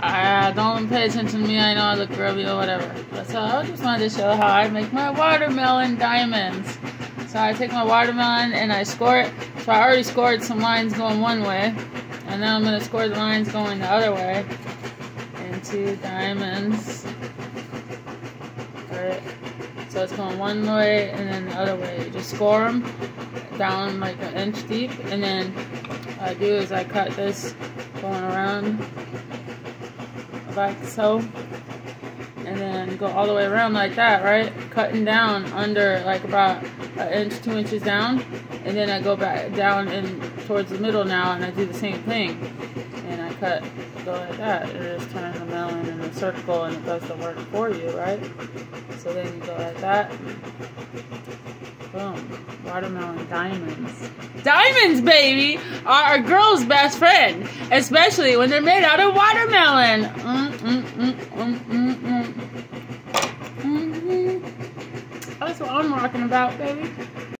Uh, don't pay attention to me. I know I look grubby or whatever. So I just wanted to show how I make my watermelon diamonds. So I take my watermelon and I score it. So I already scored some lines going one way. And then I'm going to score the lines going the other way into diamonds. Alright. So it's going one way and then the other way. You just score them down like an inch deep. And then what I do is I cut this going around like so and then go all the way around like that right? Cutting down under like about an inch two inches down. And then I go back down and towards the middle now and I do the same thing. And I cut go like that. And just turn the melon in a circle and it does the work for you right? So then you go like that. Boom. Watermelon diamonds. Diamonds baby are a girl's best friend especially when they're made out of watermelon mm, mm, mm, mm, mm, mm. Mm-hmm. that's what i'm talking about baby